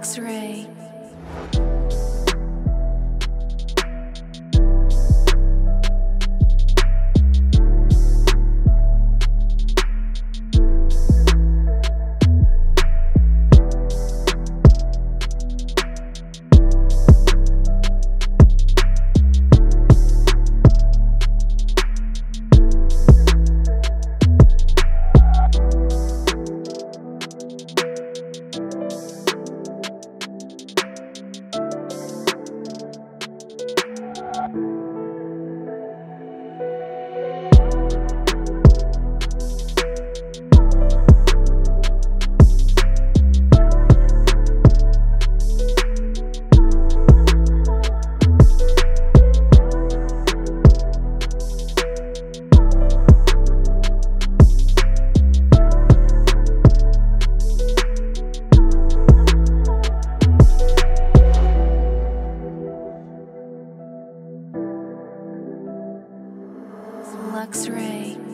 Luxray. Luxray. Luxray.